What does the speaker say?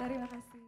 Terima kasih.